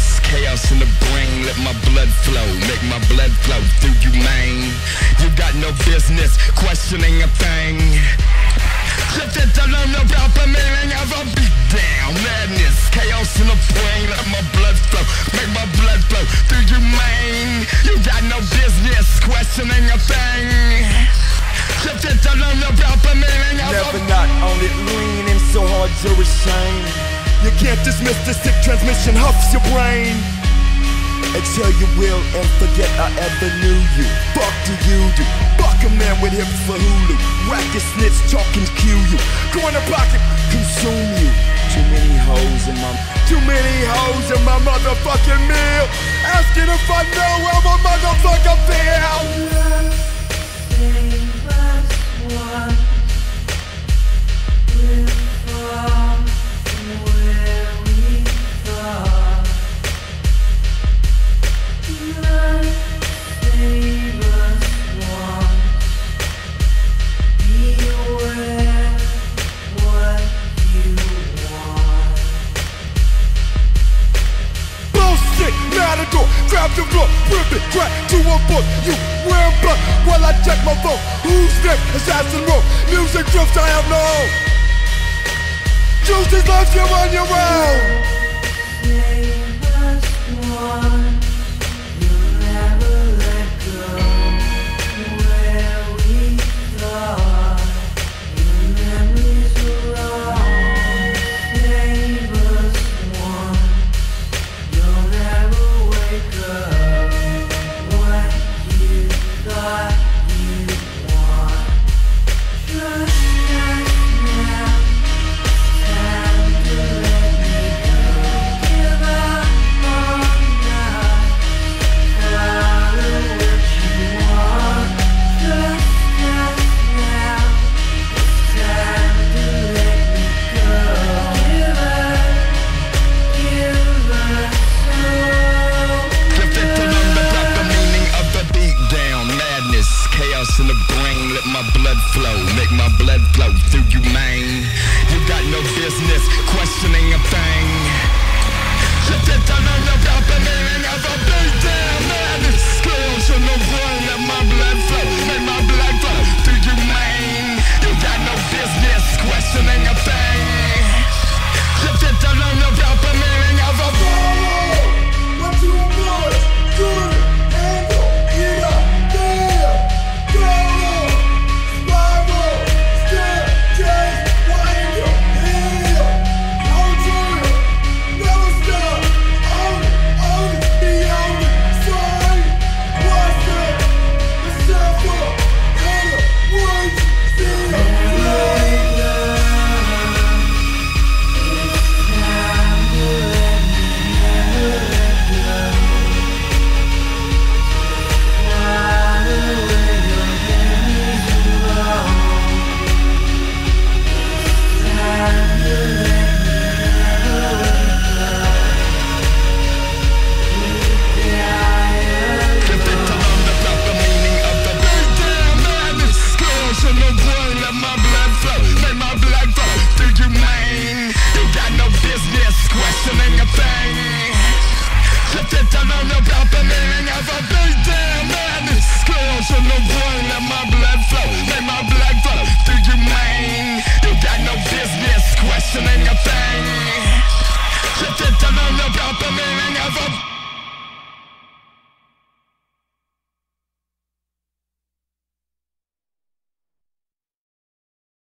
This chaos in the brain, let my blood flow, make my blood flow through you, man. You got no business questioning a thing. Just that I don't know about be down. Madness, chaos in the brain, let my blood flow, make my blood flow through you, man. You got no business questioning a thing. Just that I don't know about the meaning Never not on it, leaning so hard to ashamed. You can't dismiss the sick transmission, huffs your brain. Exhale your will and forget I ever knew you. Fuck do you do? Fuck a man with hips for Hulu. Rack your snitch, talk and cue you. Go in the pocket, consume you. Too many hoes in my Too many hoes in my motherfucking meal. Asking if I know how my motherfucker feel. Grab the rope, rip it, crack to a book. You wearing blood while I check my phone. Who's next? Assassin rope, music drifts I have no. Choose this life you're on your own. Drifted flow, make my blood flow through you, man. You got no business questioning a thing.